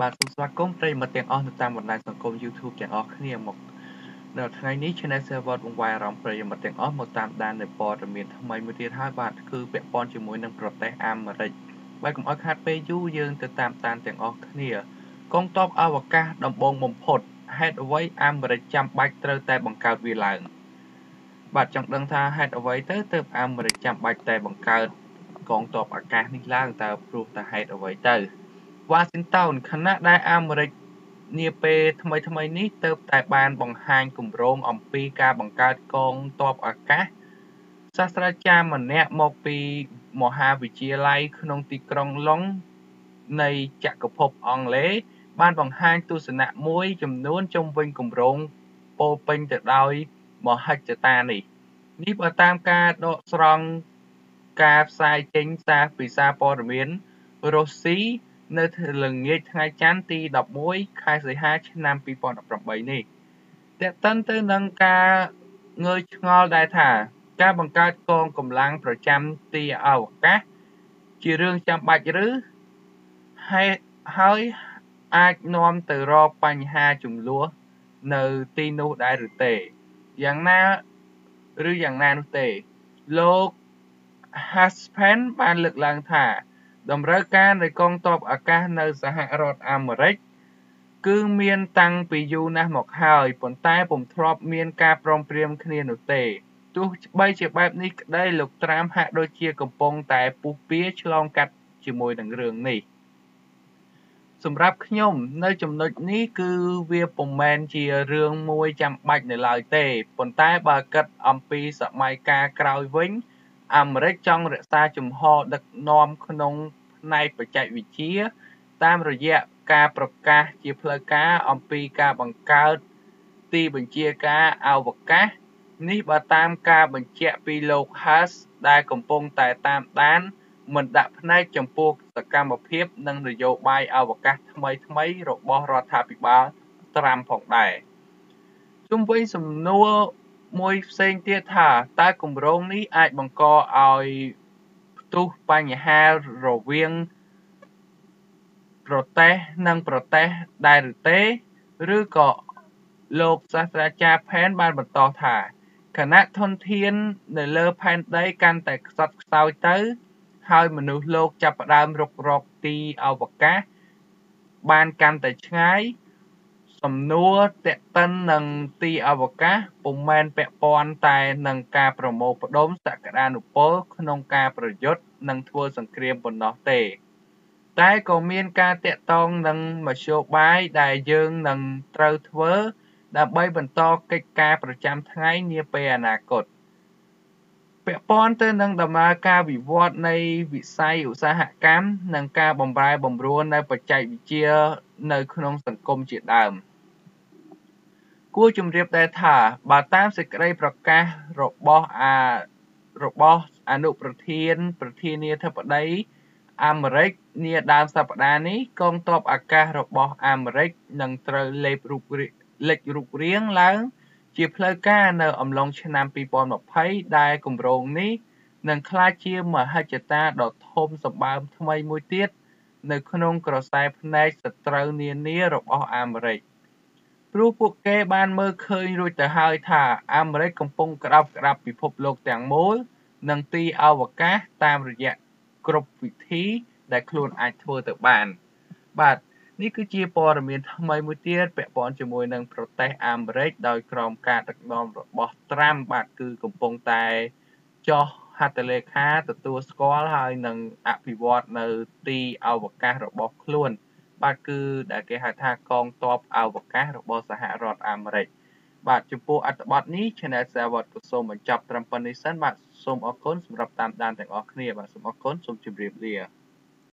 បាទសូមស្វាគមន៍ប្រិយមិត្តទាំងអស់នៅតាមបណ្ដាញសង្គម YouTube ទាំងអស់គ្នាមកនៅថ្ងៃនេះ Channel Server បង្វែរអារម្មណ៍ប្រិយមិត្តទាំងអស់មកតាមដាននៅព័ត៌មានថ្មីមួយទៀតហើយបាទគឺពាក់ព័ន្ធជាមួយនឹងប្រទេសអាមេរិកបាទកុំឲ្យខាតពេលយូរយើងទៅតាមដានទាំងអស់គ្នាកងទ័ពអវកាសដំបងបំផុតហេតុអ្វីអាមេរិកចាំបាច់ត្រូវតែបង្កើតវាឡើងបាទចង់ដឹងថាហេតុអ្វីទៅទើបអាមេរិកចាំបាច់តែបង្កើតកងទ័ពអាកាសនេះឡើងតើព្រោះតែហេតុអ្វីទៅ វ៉ាស៊ីនតោនខណៈដែលអាមេរិកនាពេលថ្មីថ្មីនេះទៅតែបានបង្ហាញគម្រោងអំពីការបង្កើតកងទ័ពអាកាសសាស្ត្រាចារ្យម្នាក់មកពីមហាវិទ្យាល័យក្នុងទីក្រុងឡុងនៃចក្រភពអង់គ្លេសបានបង្ហាញទស្សនៈមួយចំនួនជុំវិញគម្រោងពោពេញទៅដោយមហិច្ឆតានេះនេះបើតាមការដកស្រង់ការផ្សាយចេញសារពីសារព័ត៌មានរុស្ស៊ី នៅល្ងាចថ្ងៃច័ន្ទទី11ខែសីហាឆ្នាំ2018នេះតេតិនទៅនឹងការងើយឆ្ងល់ដែរថា ការបង្កើតកងកម្លាំងប្រចាំទីអវកាសជារឿងចាំបាច់ឬហើយហើយអាចនាំទៅរកបញ្ហាចំនួននៅទីនោះដែរឬទេយ៉ាងណាឬយ៉ាងណានោះទេលោក Haspen បានលើកឡើងថា តម្រូវការនៃកងទ័ពអាកាសនៅសហរដ្ឋអាមេរិក គឺមានតាំងពីយូរណាស់មកហើយ ប៉ុន្តែពុំធ្លាប់មានការព្រមព្រៀងគ្នានោះទេ ទោះបីជាបែបនេះក្តីលោកត្រាំហាក់ដូចជាកំពុងតែពុះពៀឆ្លងកាត់ជាមួយនឹងរឿងនេះសម្រាប់ខ្ញុំនៅចំណុចនេះគឺវាពុំមែនជារឿងមួយចាំបាច់នៅឡើយទេប៉ុន្តែបើគិតអំពីសម័យកាលក្រោយវិញ អាមេរិកចង់រក្សាជំហរដឹកនាំក្នុងផ្នែកបច្ចេកវិទ្យា តាមរយៈការប្រកាសជាផ្លូវការអំពីការបង្កើតទីបញ្ជាការអវកាស នេះបើតាមការបញ្ជាក់ពីលោក Haas ដែលកំពុងតែតាមដាន មិនដាក់ភ្នែកចំពោះសកម្មភាព និងនយោបាយអវកាសថ្មីៗរបស់រដ្ឋាភិបាលត្រាំផងដែរជុំវិញសំណួរ មួយផ្សេងទៀតថាតើគម្រោងនេះអាចបង្កឲ្យផ្ទុះបញ្ហារវាងប្រទេសនិងប្រទេសដែរឬទេ ឬក៏លោកសាស្ត្រាចារ្យផែនបានបន្តថាគណៈធនធាននៅលើផែនដីកាន់តែខ្សត់ខ្សោយទៅ ហើយមនុស្សលោកចាប់ផ្ដើមរុករកទីអវកាសបានកាន់តែឆ្ងាយ សំណួរតេតិននឹងទីអវកាសពុំមែនពាក់ព័ន្ធតែនឹងការប្រមូលផ្ដុំសក្តានុពលក្នុងការប្រយុទ្ធនិងធ្វើសង្គ្រាមប៉ុណ្ណោះទេ តែក៏មានការតាក់ទងនឹងមធ្យោបាយដែលយើងនឹងត្រូវធ្វើដើម្បីបន្តកិច្ចការប្រចាំថ្ងៃនាពេលអនាគតពាក់ព័ន្ធទៅនឹងដំណើរការវិវត្តនៃវិស័យឧស្សាហកម្មនិងការបម្រែបម្រួលនៅបច្ចេកវិទ្យានៅក្នុងសង្គមជាដើម។ គួរជម្រាបដែរថា បើតាមសេចក្តីប្រកាសរបស់អារបស់អនុប្រធាន ប្រធានាធិបតីអាមេរិកនាដើមសប្តាហ៍នេះកងទ័ពអាកាសរបស់អាមេរិកនឹងត្រូវលេបរូបលេចរូបរាងឡើង ជាផ្លូវការនៅអំឡុងឆ្នាំ2020ដែលគម្រោងនេះនឹងក្លាយជាមហិច្ឆតាដ៏ធំសម្បើមថ្មីមួយទៀតនៅក្នុងក្រសែភ្នែកសត្រូវនានារបស់អាមេរិក។ ព្រោះពួកគេបានមើលឃើញរួចទៅហើយថាអាមេរិកកំពុងក្តោបក្តាប់ពិភពលោកទាំងមូល និងទីអវកាសតាមរយៈគ្រប់វិធីដែលខ្លួនអាចធ្វើទៅបាន បាទនេះគឺជាព័ត៌មានថ្មីមួយទៀតពាក់ព័ន្ធជាមួយនឹងប្រទេសអាមេរិកដោយក្រោមការដឹកនាំរបស់ត្រាំបាទគឺកំពុងតែចោះហត្ថលេខាទទួលស្គាល់ហើយនឹងអភិវឌ្ឍនៅទីអវកាសរបស់ខ្លួន បាទគឺដែលគេហៅថាកងទ័ពអវកាសរបស់សហរដ្ឋអាមេរិកបាទចំពោះអត្ថបទនេះ Channel Savot ក៏សូមបញ្ចប់ត្រឹមប៉ុណ្្នេះសិនបាទសូមអរគុណសម្រាប់តាមដានទាំងអស់គ្នាបាទសូមអរគុណសូមជម្រាបលា